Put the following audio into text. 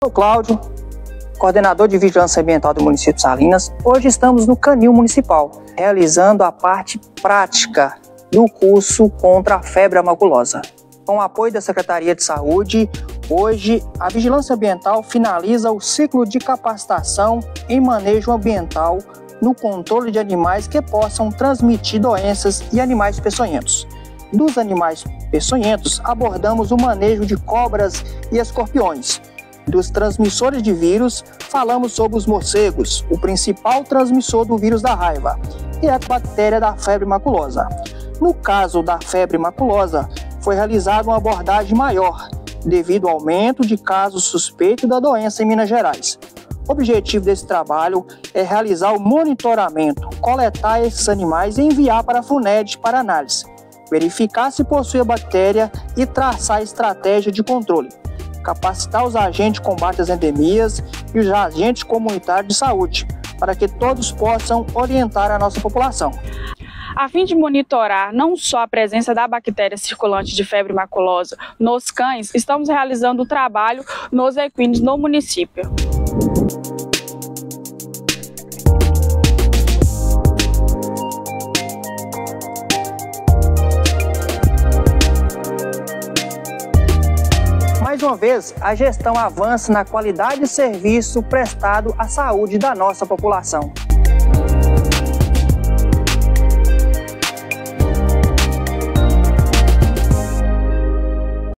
Sou Cláudio, coordenador de Vigilância Ambiental do município de Salinas. Hoje estamos no Canil Municipal, realizando a parte prática do curso contra a febre maculosa. Com o apoio da Secretaria de Saúde, hoje a Vigilância Ambiental finaliza o ciclo de capacitação em manejo ambiental no controle de animais que possam transmitir doenças e animais peçonhentos. Dos animais peçonhentos, abordamos o manejo de cobras e escorpiões dos transmissores de vírus, falamos sobre os morcegos, o principal transmissor do vírus da raiva, e a bactéria da febre maculosa. No caso da febre maculosa, foi realizada uma abordagem maior, devido ao aumento de casos suspeitos da doença em Minas Gerais. O objetivo desse trabalho é realizar o monitoramento, coletar esses animais e enviar para a FUNED para análise, verificar se possui a bactéria e traçar estratégia de controle capacitar os agentes de combate às endemias e os agentes comunitários de saúde, para que todos possam orientar a nossa população. A fim de monitorar não só a presença da bactéria circulante de febre maculosa nos cães, estamos realizando o trabalho nos equinos no município. Mais uma vez, a gestão avança na qualidade de serviço prestado à saúde da nossa população.